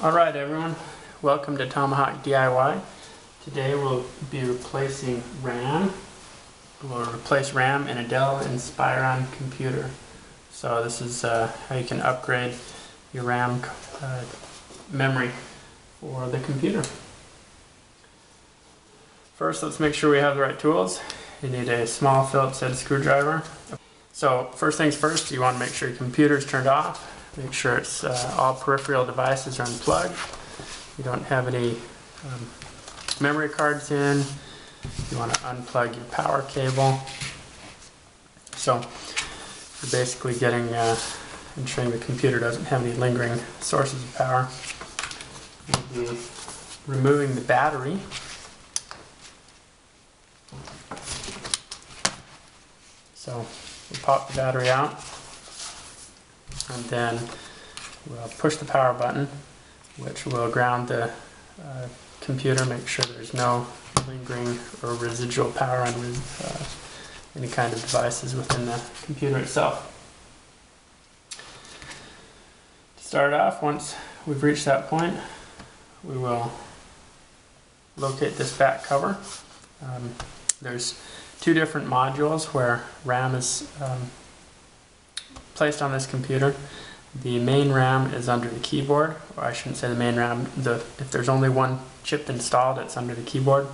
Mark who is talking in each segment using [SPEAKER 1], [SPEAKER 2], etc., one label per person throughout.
[SPEAKER 1] Alright everyone, welcome to Tomahawk DIY. Today we'll be replacing RAM. We'll replace RAM in a Dell Inspiron computer. So this is uh, how you can upgrade your RAM uh, memory for the computer. First let's make sure we have the right tools. You need a small Phillips head screwdriver. So first things first, you want to make sure your computer is turned off Make sure it's uh, all peripheral devices are unplugged. You don't have any um, memory cards in. You want to unplug your power cable. So you're basically getting, uh, ensuring the computer doesn't have any lingering sources of power. Removing the battery. So we pop the battery out and then we'll push the power button which will ground the uh, computer, make sure there's no lingering or residual power on uh, any kind of devices within the computer itself. To start off, once we've reached that point, we will locate this back cover. Um, there's two different modules where RAM is um, placed on this computer. The main RAM is under the keyboard, or I shouldn't say the main RAM, the, if there's only one chip installed, it's under the keyboard.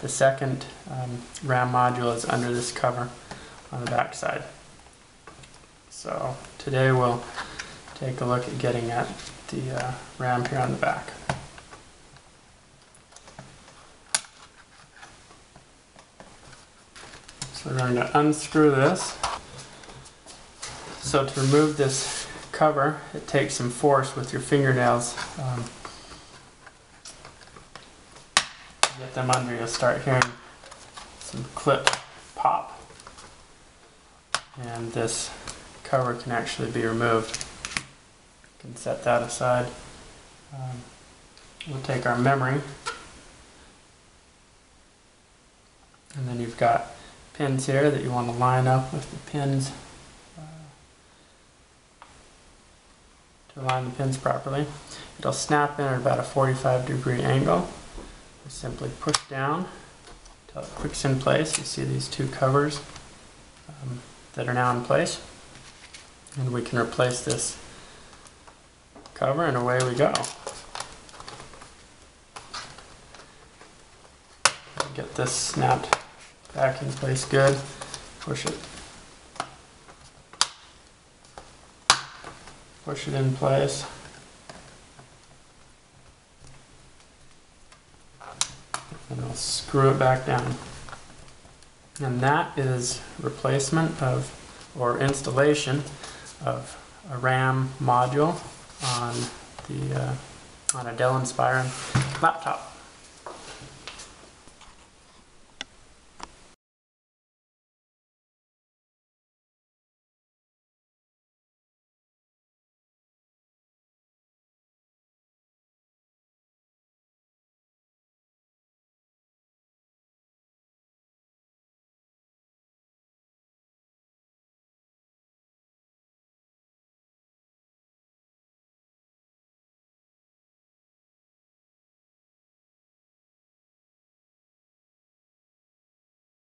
[SPEAKER 1] The second um, RAM module is under this cover on the back side. So today we'll take a look at getting at the uh, RAM here on the back. So we're going to unscrew this. So to remove this cover, it takes some force with your fingernails. Um, get them under, you'll start hearing some clip pop. And this cover can actually be removed. You can set that aside. Um, we'll take our memory. And then you've got pins here that you want to line up with the pins align the pins properly. It'll snap in at about a 45 degree angle. We simply push down until it clicks in place. You see these two covers um, that are now in place. And we can replace this cover and away we go. Get this snapped back in place good. Push it push it in place. And I'll screw it back down. And that is replacement of, or installation of a RAM module on the uh, on a Dell Inspiron laptop.